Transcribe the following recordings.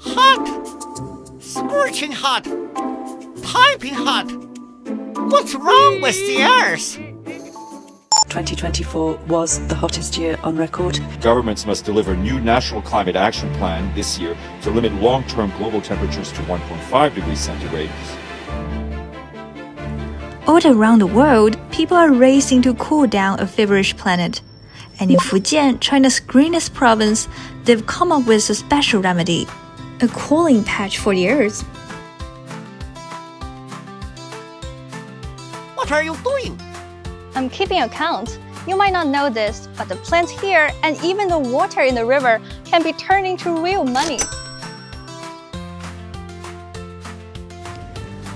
Hot! Scorching hot! Piping hot! What's wrong with the earth? 2024 was the hottest year on record. Governments must deliver new national climate action plan this year to limit long-term global temperatures to 1.5 degrees centigrade. All around the world, people are racing to cool down a feverish planet. And in Fujian, China's greenest province, they've come up with a special remedy a cooling patch for the earth. What are you doing? I'm keeping account. You might not know this, but the plants here and even the water in the river can be turned into real money.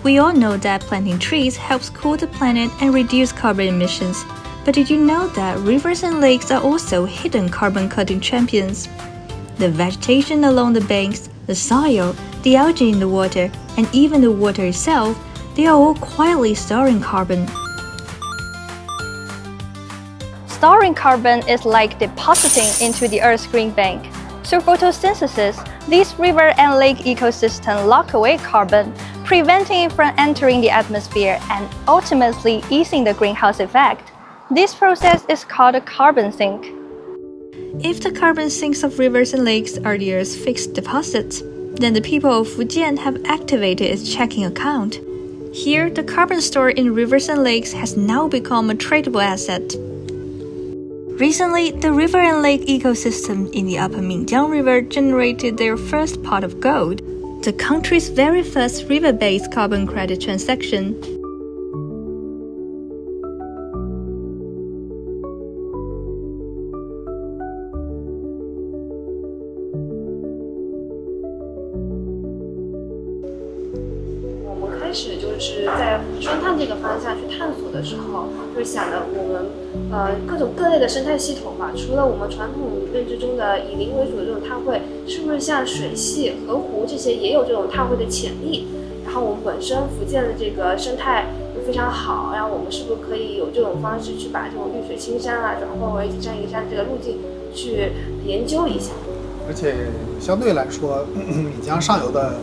We all know that planting trees helps cool the planet and reduce carbon emissions. But did you know that rivers and lakes are also hidden carbon cutting champions? The vegetation along the banks, the soil, the algae in the water, and even the water itself, they are all quietly storing carbon. Storing carbon is like depositing into the Earth's green bank. Through photosynthesis, these river and lake ecosystems lock away carbon, preventing it from entering the atmosphere and ultimately easing the greenhouse effect. This process is called a carbon sink. If the carbon sinks of rivers and lakes are the Earth's fixed deposits, then the people of Fujian have activated its checking account. Here, the carbon stored in rivers and lakes has now become a tradable asset. Recently, the river and lake ecosystem in the upper Minjiang River generated their first pot of gold, the country's very first river based carbon credit transaction. 开始就是在双碳这个方向去探索的时候，就是想着我们呃各种各类的生态系统吧。除了我们传统认知中的以林为主的这种碳汇，是不是像水系、河湖这些也有这种碳汇的潜力？然后我们本身福建的这个生态又非常好，然后我们是不是可以有这种方式去把这种绿水青山啊转化为一山一山这个路径去研究一下？而且相对来说，闽江上游的。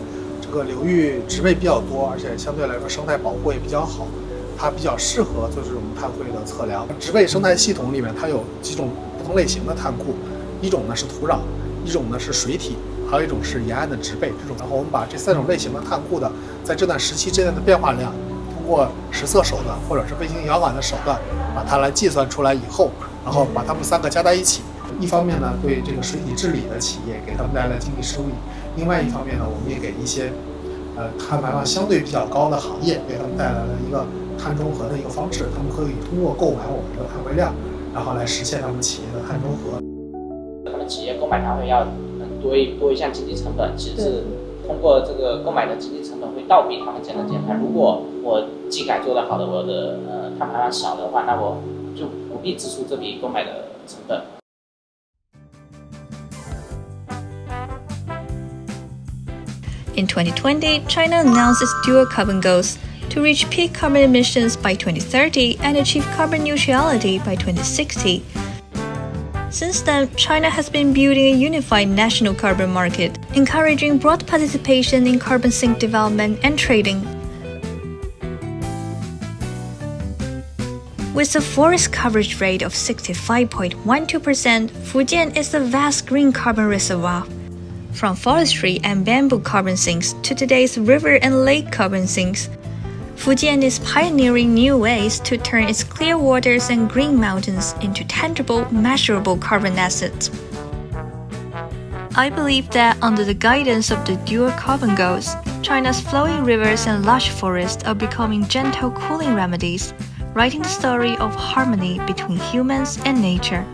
这个流域植被比较多，而且相对来说生态保护也比较好，它比较适合做这种碳汇的测量。植被生态系统里面，它有几种不同类型的碳库，一种呢是土壤，一种呢是水体，还有一种是沿岸的植被。这种，然后我们把这三种类型的碳库的在这段时期之间的变化量，通过实测手段或者是卫星遥感的手段，把它来计算出来以后，然后把它们三个加在一起。一方面呢，对这个水体治理的企业给他们带来经济收益；另外一方面呢，我们也给一些，呃，碳排放相对比较高的行业，给他们带来了一个碳中和的一个方式。他们可以通过购买我们的碳汇量，然后来实现他们企业的碳中和。他们企业购买碳汇要多一多一项经济成本，其实是通过这个购买的经济成本会倒逼他们节能减排。如果我技改做得好的，我的呃碳排放小的话，那我就不必支出这笔购买的成本。In 2020, China announced its dual carbon goals to reach peak carbon emissions by 2030 and achieve carbon neutrality by 2060. Since then, China has been building a unified national carbon market, encouraging broad participation in carbon sink development and trading. With a forest coverage rate of 65.12%, Fujian is a vast green carbon reservoir. From forestry and bamboo carbon sinks to today's river and lake carbon sinks, Fujian is pioneering new ways to turn its clear waters and green mountains into tangible, measurable carbon assets. I believe that under the guidance of the dual carbon goals, China's flowing rivers and lush forests are becoming gentle cooling remedies, writing the story of harmony between humans and nature.